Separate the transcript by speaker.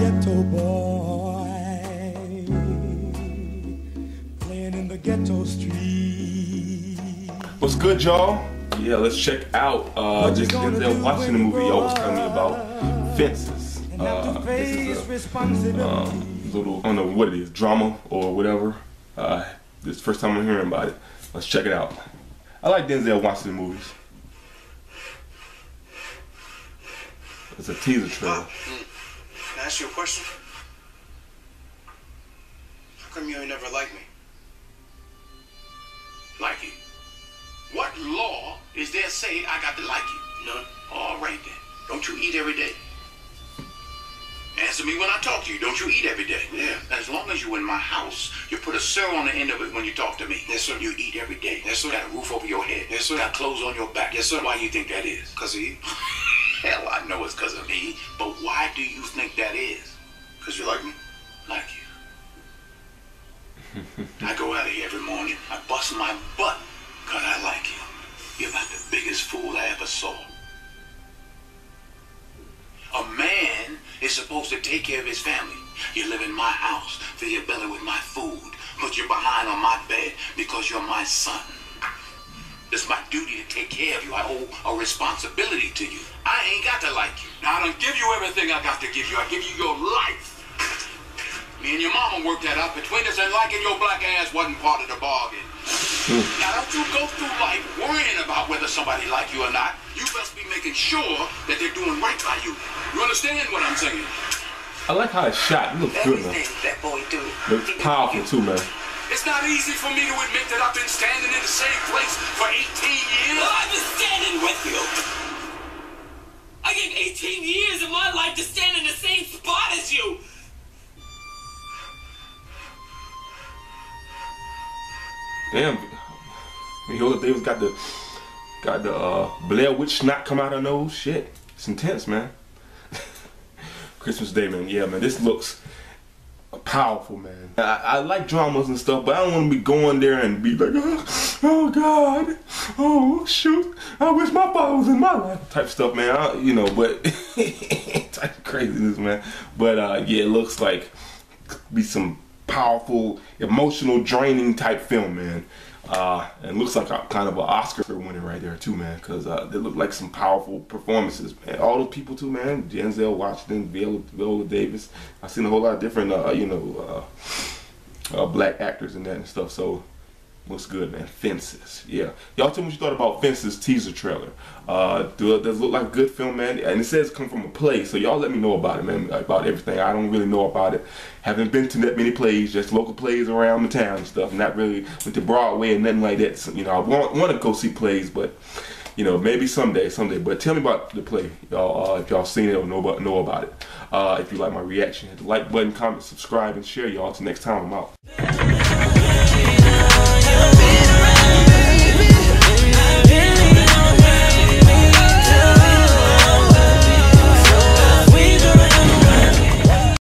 Speaker 1: ghetto boy, playing in the ghetto street.
Speaker 2: What's good, y'all? Yeah, let's check out uh, this Denzel Washington movie y'all was telling me about, Fences. Uh, this is a um, little, I don't know what it is, drama or whatever. Uh, this is the first time I'm hearing about it. Let's check it out. I like Denzel Washington movies. It's a teaser trailer.
Speaker 3: Ask you a question? How come you ain't never liked me?
Speaker 4: like you. What law is there say I got to like you?
Speaker 3: None.
Speaker 4: All right then. Don't you eat every day? Answer me when I talk to you. Don't you eat every day?
Speaker 3: Yeah.
Speaker 4: As long as you in my house, you put a sir on the end of it when you talk to me.
Speaker 3: Yes, sir.
Speaker 4: You eat every day.
Speaker 3: Yes, sir.
Speaker 4: Got a roof over your head.
Speaker 3: Yes, sir.
Speaker 4: Got clothes on your back.
Speaker 3: Yes, sir.
Speaker 4: Why you think that is?
Speaker 3: Cause of you.
Speaker 4: Hell, I know it's because of me. But I bust my butt because I like you. You're about the biggest fool I ever saw. A man is supposed to take care of his family. You live in my house, fill your belly with my food, put your behind on my bed because you're my son. It's my duty to take care of you. I owe a responsibility to you. I ain't got to like you. Now, I don't give you everything I got to give you. I give you your life. Me and your mama worked that out between us, and liking your black ass wasn't part of the bargain. Hmm. now, don't you go through life worrying about whether somebody like you or not. You must be making sure that they're doing right by you. You understand what I'm saying?
Speaker 2: I like how it's shot. It looks good, man.
Speaker 5: That boy do.
Speaker 2: Looks powerful too, man.
Speaker 4: It's not easy for me to admit that I've been standing in the same place for 18 years.
Speaker 5: Well, I've been standing with you. I gave 18 years of my life to
Speaker 2: Damn, Viola Davis got the got the uh, Blair Witch snot come out her nose. Shit, it's intense, man. Christmas Day, man. Yeah, man. This looks powerful, man. I, I like dramas and stuff, but I don't want to be going there and be like, oh, oh God, oh shoot, I wish my father was in my life, type stuff, man. I, you know, but type craziness, man. But uh, yeah, it looks like be some powerful, emotional, draining type film, man. Uh, and looks like a kind of an Oscar winner right there too, man. Cause uh, they look like some powerful performances, man. All those people too, man. Denzel Washington, Viola, Viola Davis. I've seen a whole lot of different, uh, you know, uh, uh, black actors in that and stuff. So looks good, man. Fences, yeah. Y'all tell me what you thought about Fences teaser trailer. Uh, do does look like a good film, man? And it says come from a play, so y'all let me know about it, man. About everything. I don't really know about it. Haven't been to that many plays, just local plays around the town and stuff. Not really went to Broadway and nothing like that. So, you know, I want, want to go see plays, but you know, maybe someday, someday. But tell me about the play, y'all. Uh, if y'all seen it or know about, know about it. Uh, if you like my reaction, hit the like button, comment, subscribe, and share, y'all. Till next time, I'm out.